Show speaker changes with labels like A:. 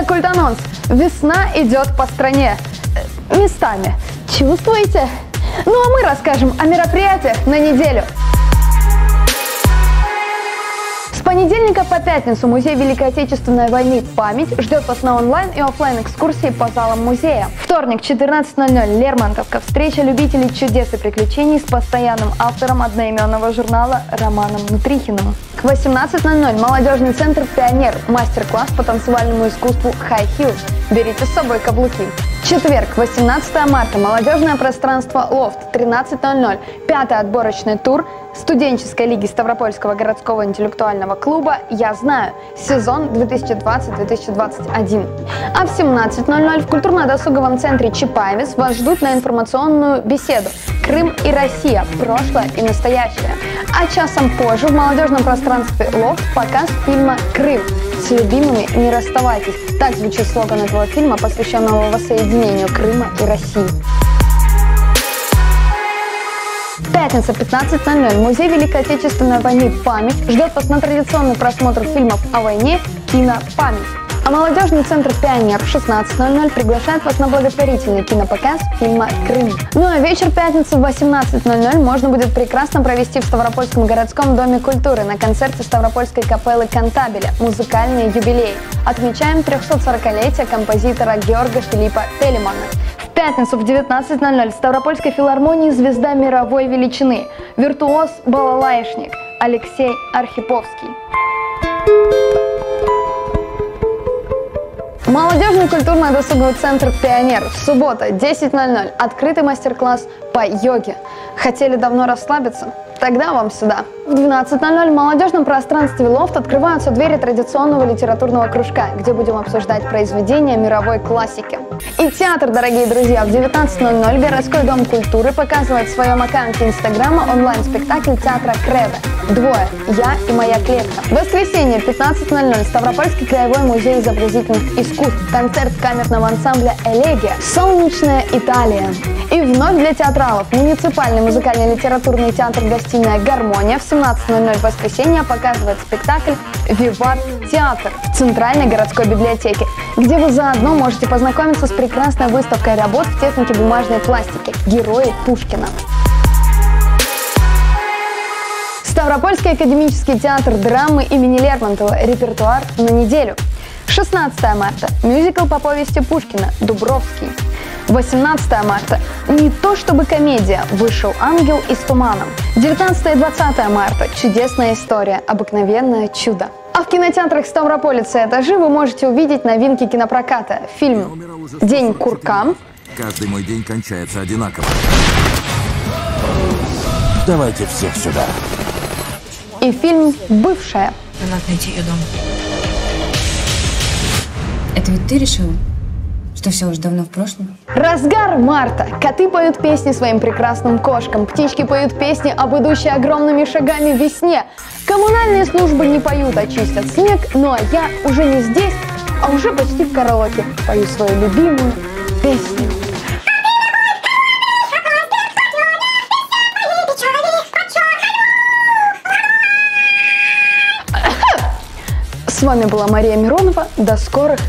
A: Это Кульданонс. Весна идет по стране. Э, местами. Чувствуете? Ну а мы расскажем о мероприятиях на неделю. Понедельника по пятницу Музей Великой Отечественной войны «Память» ждет вас на онлайн и офлайн экскурсии по залам музея. Вторник, 14.00, Лермонтовка. Встреча любителей чудес и приключений с постоянным автором одноименного журнала Романом Нутрихиным. К 18.00 молодежный центр «Пионер» мастер-класс по танцевальному искусству «High Heels». Берите с собой каблуки. Четверг, 18 марта, молодежное пространство «Лофт», 13.00, пятый отборочный тур студенческой лиги Ставропольского городского интеллектуального клуба «Я знаю», сезон 2020-2021. А в 17.00 в культурно-досуговом центре Чапаевец вас ждут на информационную беседу «Крым и Россия. Прошлое и настоящее». А часом позже в молодежном пространстве «Лофт» показ фильма «Крым» с любимыми не расставайтесь. Так звучит слоган этого фильма, посвященного воссоединению Крыма и России. Пятница, 15.00. Музей Великой Отечественной войны «Память» ждет вас на традиционный просмотр фильмов о войне «Кино Память». А молодежный центр «Пионер» в 16.00 приглашает вас на благотворительный кинопоказ фильма «Крым». Ну а вечер пятницы в 18.00 можно будет прекрасно провести в Ставропольском городском доме культуры на концерте Ставропольской капеллы Кантабеля «Музыкальные юбилеи». Отмечаем 340-летие композитора Георга Филиппа Телемана. Пятницу в 19.00 в Ставропольской филармонии звезда мировой величины, виртуоз-балалаишник Алексей Архиповский. Молодежный культурно-досуговый центр «Пионер» в субботу 10.00. Открытый мастер-класс по йоге. Хотели давно расслабиться? Тогда вам сюда. В 12.00 в молодежном пространстве «Лофт» открываются двери традиционного литературного кружка, где будем обсуждать произведения мировой классики. И театр, дорогие друзья, в 19.00 городской дом культуры показывает в своем аккаунте инстаграма онлайн-спектакль театра «Кредо». Двое. Я и моя клетка. В воскресенье 15.00 Ставропольский краевой музей изобразительных искусств. Концерт камерного ансамбля «Элегия». Солнечная Италия. И вновь для театралов. Муниципальный музыкальный литературный театр «Гостиная Гармония» в 17.00 в воскресенье показывает спектакль «Виват Театр» в Центральной городской библиотеке, где вы заодно можете познакомиться с прекрасной выставкой работ в технике бумажной пластики «Герои Пушкина». Ставропольский академический театр драмы имени Лермонтова. Репертуар на неделю. 16 марта. Мюзикл по повести Пушкина «Дубровский». 18 марта. Не то чтобы комедия. Вышел ангел из тумана. 19 и 20 марта. Чудесная история. Обыкновенное чудо. А в кинотеатрах Ставрополицы этажи вы можете увидеть новинки кинопроката. Фильм «День курка».
B: Каждый мой день кончается одинаково. Давайте всех сюда.
A: И фильм «Бывшая».
C: Надо найти ее дом. Это ведь ты решила? Что все уже давно в прошлом?
A: Разгар марта. Коты поют песни своим прекрасным кошкам. Птички поют песни об идущей огромными шагами весне. Коммунальные службы не поют, а чистят снег. Ну а я уже не здесь, а уже почти в караоке. Пою свою любимую песню. С вами была Мария Миронова. До скорых